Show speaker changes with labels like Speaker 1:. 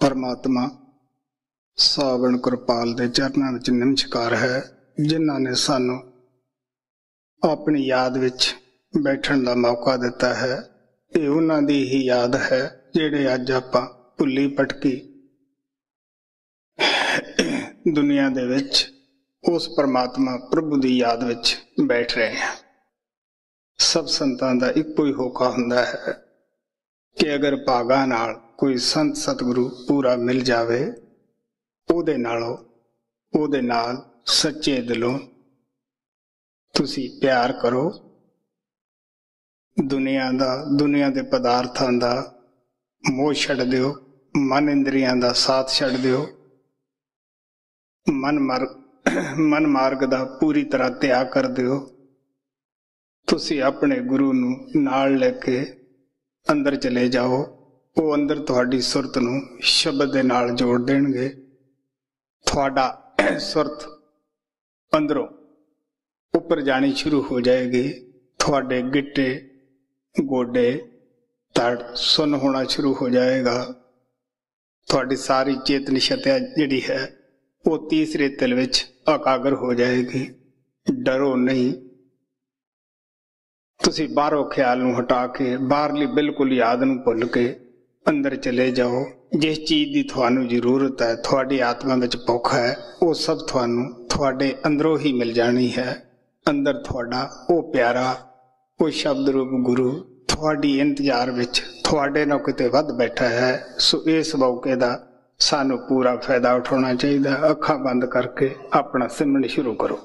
Speaker 1: ਪਰਮਾਤਮਾ ਸਾਵਣ ਕਿਰਪਾਲ ਦੇ ਚਰਨਾਂ ਵਿੱਚ ਨਮਸਕਾਰ ਹੈ, ਜਿਨ੍ਹਾਂ ਨੇ ਸਾਨੂੰ ਆਪਣੀ ਯਾਦ ਵਿੱਚ ਬੈਠਣ ਦਾ ਮੌਕਾ ਦਿੱਤਾ ਹੈ। ਇਹ ਉਹਨਾਂ ਦੀ ਹੀ ਯਾਦ ਹੈ, ਜਿਹੜੇ ਅੱਜ ਆਪਾਂ ਭੁੱਲੀ ਭਟਕੀ ਦੁਨੀਆ ਦੇ ਵਿੱਚ ਉਸ ਪਰਮਾਤਮਾ ਪ੍ਰਭੂ ਦੀ ਯਾਦ ਵਿੱਚ ਬੈਠ ਰਹੇ ਹਾਂ। ਸਭ ਸੰਤਾਂ ਦਾ ਇੱਕੋ ਹੀ ਹੋਕਾ ਹੁੰਦਾ ਹੈ ਕਿ ਅਗਰ ਭਾਗਾ ਨਾਲ ਕੋਈ ਸੰਤ ਸਤਿਗੁਰੂ ਪੂਰਾ ਮਿਲ ਜਾਵੇ, ਉਹਦੇ ਨਾਲੋਂ, ਉਹਦੇ ਨਾਲ ਸੱਚੇ ਦਿਲੋਂ ਤੁਸੀਂ ਪਿਆਰ ਕਰੋ। ਦੁਨੀਆ ਦਾ, ਦੁਨੀਆ ਦੇ ਪਦਾਰਥਾਂ ਦਾ ਮੋਹ ਛੱਡ ਦਿਓ, ਮਨ ਇੰਦਰੀਆਂ ਦਾ ਸਾਥ ਛੱਡ ਦਿਓ। ਮਨ ਮਾਰਗ ਮਨ ਮਾਰਗ ਦਾ ਪੂਰੀ ਤਰ੍ਹਾਂ ਤਿਆਗ ਕਰ ਦਿਓ। ਤੁਸੀਂ ਆਪਣੇ ਗੁਰੂ ਨੂੰ ਨਾਲ ਲੈ ਕੇ ਅੰਦਰ ਚਲੇ ਜਾਓ। ਉਹ ਅੰਦਰ ਤੁਹਾਡੀ ਸੁਰਤ ਨੂੰ ਸ਼ਬਦ ਦੇ ਨਾਲ ਜੋੜ ਦੇਣਗੇ। ਤੁਹਾਡਾ ਸੁਰਤ ਅੰਦਰੋਂ ਉੱਪਰ ਜਾਣੀ ਸ਼ੁਰੂ ਹੋ ਜਾਏਗੀ। ਤੁਹਾਡੇ ਗਿੱਟੇ, ਗੋਡੇ ਤੜ ਸੁਨ ਹੋਣਾ ਸ਼ੁਰੂ ਹੋ ਜਾਏਗਾ। ਤੁਹਾਡੀ ਸਾਰੀ ਚੇਤਨ ਸ਼ਤਿਆ ਜਿਹੜੀ ਹੈ, ਉਹ ਤੀਸਰੇ ਤਿਲ ਵਿੱਚ ਇਕਾਗਰ ਹੋ ਜਾਏਗੀ। ਡਰੋ ਨਹੀਂ। ਤੁਸੀਂ ਬਾਹਰੋਂ ਖਿਆਲ ਨੂੰ ਹਟਾ ਕੇ, ਬਾਹਰਲੀ ਬਿਲਕੁਲ ਯਾਦ ਨੂੰ ਭੁੱਲ ਕੇ ਅੰਦਰ ਚਲੇ ਜਾਓ, ਜਿਸ ਚੀਜ਼ ਦੀ ਤੁਹਾਨੂੰ ਜ਼ਰੂਰਤ ਹੈ, ਤੁਹਾਡੀ ਆਤਮਾ ਵਿੱਚ ਭੁੱਖ ਹੈ, ਉਹ ਸਭ ਤੁਹਾਨੂੰ ਤੁਹਾਡੇ ਅੰਦਰੋਂ ਹੀ ਮਿਲ ਜਾਣੀ ਹੈ। ਅੰਦਰ ਤੁਹਾਡਾ ਉਹ ਪਿਆਰਾ, ਉਹ ਸ਼ਬਦ ਰੂਪ ਗੁਰੂ ਤੁਹਾਡੀ ਇੰਤਜ਼ਾਰ ਵਿੱਚ ਤੁਹਾਡੇ ਨਾਲ ਕਿਤੇ ਵੱਧ ਬੈਠਾ ਹੈ। ਸੋ ਇਸ ਮੌਕੇ ਦਾ ਸਾਨੂੰ ਪੂਰਾ ਫਾਇਦਾ ਉਠਾਉਣਾ ਚਾਹੀਦਾ ਅੱਖਾਂ ਬੰਦ ਕਰਕੇ ਆਪਣਾ ਸਿਮਰਨ ਸ਼ੁਰੂ ਕਰੋ।